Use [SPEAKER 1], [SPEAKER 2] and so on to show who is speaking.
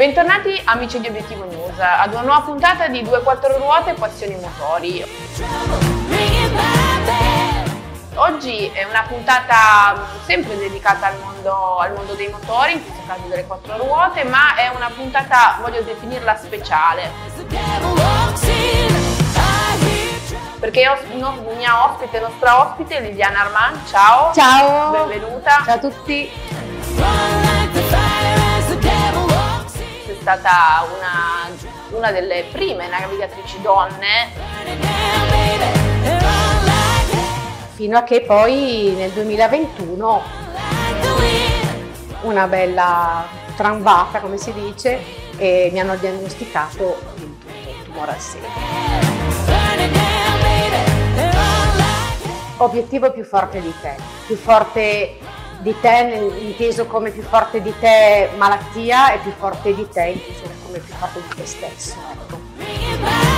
[SPEAKER 1] Bentornati amici di Obiettivo News ad una nuova puntata di 2-4 ruote passioni motori. Oggi è una puntata sempre dedicata al mondo, al mondo, dei motori, in questo caso delle quattro ruote, ma è una puntata, voglio definirla speciale. Perché la mia ospite, nostra ospite, Liliana Arman, ciao!
[SPEAKER 2] Ciao!
[SPEAKER 1] Benvenuta!
[SPEAKER 2] Ciao a tutti!
[SPEAKER 1] Stata una, una delle prime navigatrici donne
[SPEAKER 2] fino a che poi nel 2021 una bella trambata, come si dice, e mi hanno diagnosticato il tumore al seno. Obiettivo più forte di te, più forte di te inteso come più forte di te malattia e più forte di te inteso come più forte di te stesso. Ecco.